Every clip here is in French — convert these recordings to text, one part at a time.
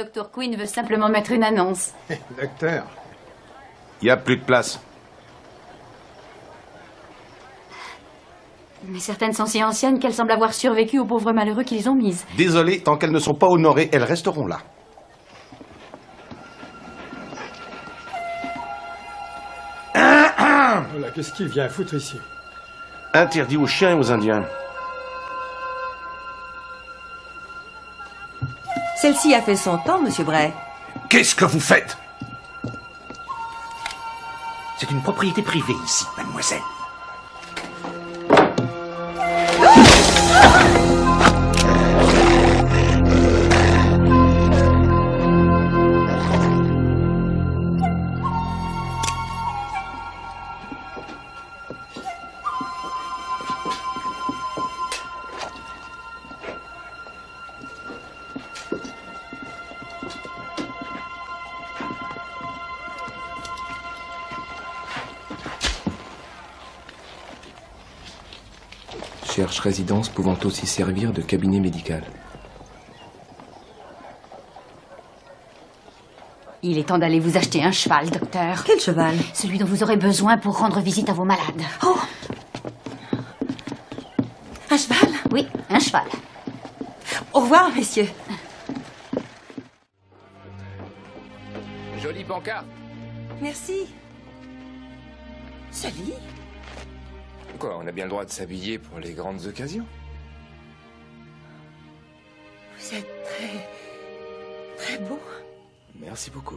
docteur Quinn veut simplement mettre une annonce. Docteur. Il n'y a plus de place. Mais certaines sont si anciennes qu'elles semblent avoir survécu aux pauvres malheureux qui les ont mises. Désolé, tant qu'elles ne sont pas honorées, elles resteront là. Voilà, qu'est-ce qu'il vient foutre ici? Interdit aux chiens et aux Indiens. Celle-ci a fait son temps, monsieur Bray. Qu'est-ce que vous faites? C'est une propriété privée ici, mademoiselle. Cherche résidence pouvant aussi servir de cabinet médical. Il est temps d'aller vous acheter un cheval, docteur. Quel cheval? Celui dont vous aurez besoin pour rendre visite à vos malades. Oh Un cheval? Oui, un cheval. Au revoir, messieurs. Jolie pancarte. Merci. Sally Quoi, on a bien le droit de s'habiller pour les grandes occasions Vous êtes très... très beau. Merci beaucoup.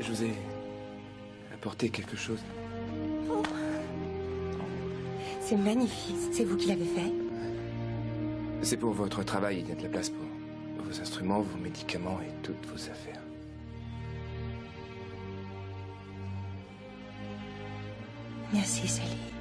Je vous ai apporté quelque chose. C'est magnifique. C'est vous qui l'avez fait C'est pour votre travail, il y a de la place pour vos instruments, vos médicaments et toutes vos affaires. Merci, Sally.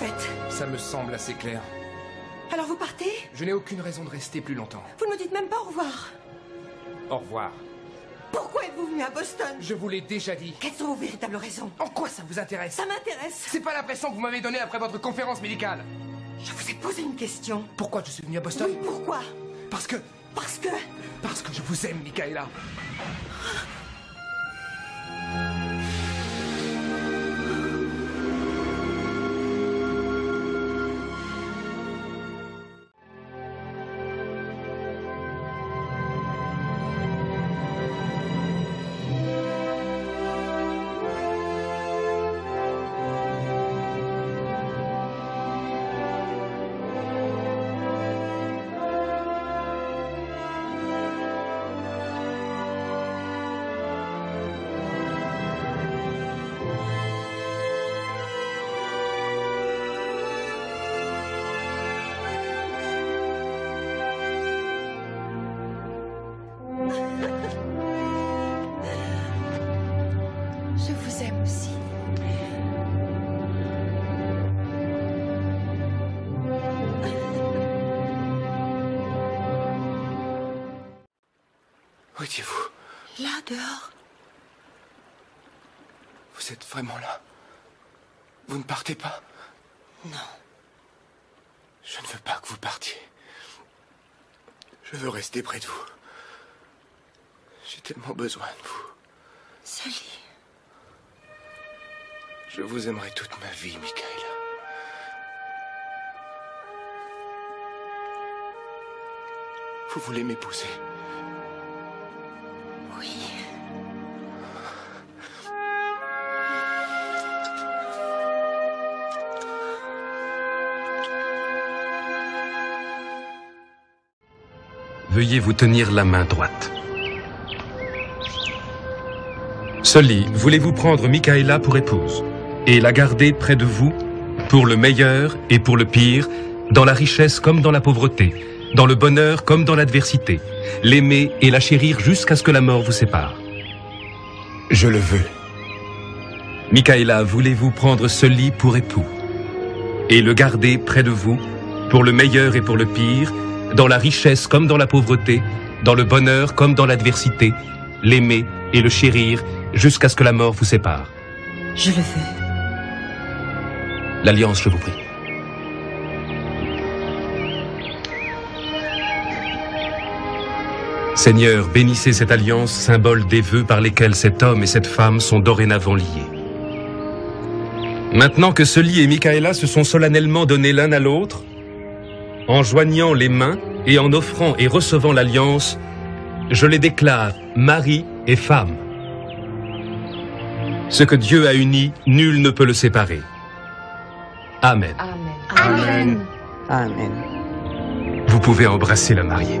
Faites Ça me semble assez clair. Alors vous partez? Je n'ai aucune raison de rester plus longtemps. Vous ne me dites même pas au revoir. Au revoir. Pourquoi êtes-vous venu à Boston? Je vous l'ai déjà dit. Quelles sont vos véritables raisons? En quoi ça vous intéresse? Ça m'intéresse. C'est pas l'impression que vous m'avez donnée après votre conférence médicale. Je vous ai posé une question. Pourquoi je suis venu à Boston? Oui, pourquoi? Parce que. Parce que... Parce que je vous aime, Michaela. Là, dehors. Vous êtes vraiment là Vous ne partez pas Non. Je ne veux pas que vous partiez. Je veux rester près de vous. J'ai tellement besoin de vous. Sally. Je vous aimerai toute ma vie, Michaela. Vous voulez m'épouser Veuillez vous tenir la main droite. Sully, voulez-vous prendre Michaela pour épouse et la garder près de vous pour le meilleur et pour le pire, dans la richesse comme dans la pauvreté, dans le bonheur comme dans l'adversité, l'aimer et la chérir jusqu'à ce que la mort vous sépare? Je le veux. Michaela, voulez-vous prendre ce lit pour époux et le garder près de vous, pour le meilleur et pour le pire, dans la richesse comme dans la pauvreté, dans le bonheur comme dans l'adversité, l'aimer et le chérir jusqu'à ce que la mort vous sépare Je le veux. L'alliance, je vous prie. Seigneur, bénissez cette alliance, symbole des vœux par lesquels cet homme et cette femme sont dorénavant liés. Maintenant que Sully et Michaela se sont solennellement donnés l'un à l'autre, en joignant les mains et en offrant et recevant l'alliance, je les déclare mari et femme. Ce que Dieu a uni, nul ne peut le séparer. Amen. Amen. Amen. Vous pouvez embrasser la mariée.